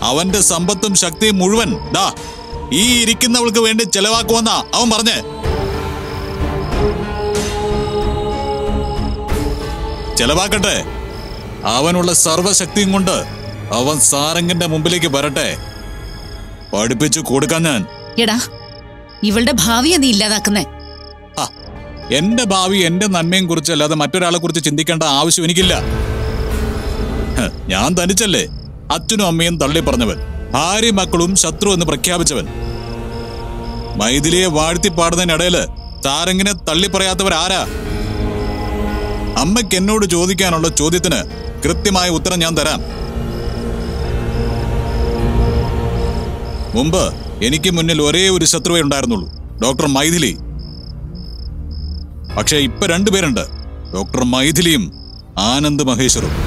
അവന്റെ സമ്പത്തും ശക്തിയും മുഴുവൻ ദാ ഈ ഇരിക്കുന്നവൾക്ക് വേണ്ടി ചെലവാക്കുമെന്നാ അവൻ പറഞ്ഞേ. ചെലവാക്കട്ടെ. അവനുള്ള സർവശക്തിയും കൊണ്ട് അവൻ സാരംഗന്റെ മുമ്പിലേക്ക് വരട്ടെ. പഠിപ്പിച്ചു കൊടുക്കാൻ ഞാൻ. എടാ ഇവളുടെ ഭാവി നീ ഇല്ലാതാക്കുന്നേ. എന്റെ ഭാവി എന്റെ നന്മയും കുറിച്ചല്ലാതെ മറ്റൊരാളെ കുറിച്ച് ചിന്തിക്കേണ്ട ആവശ്യം എനിക്കില്ല. ഞാൻ തനിച്ചല്ലേ അച്ഛനും അമ്മയും തള്ളി പറഞ്ഞവൻ. ഭാര്യ മക്കളും ശത്രു എന്ന് പ്രഖ്യാപിച്ചവൻ. മൈഥിലിയെ വാഴ്ത്തി പാടുന്നതിനിടയിൽ താരങ്ങിനെ തള്ളി പറയാത്തവരാരാ അമ്മയ്ക്ക് എന്നോട് ചോദിക്കാനുള്ള ചോദ്യത്തിന് കൃത്യമായ ഉത്തരം ഞാൻ തരാം. മുമ്പ് എനിക്ക് മുന്നിൽ ഒരേ ഒരു ശത്രുവേ ഉണ്ടായിരുന്നുള്ളൂ. ഡോക്ടർ മൈഥിലി. പക്ഷേ ഇപ്പൊ രണ്ടുപേരുണ്ട്. ഡോക്ടർ മൈഥിലിയും ആനന്ദ് മഹേശ്വറും.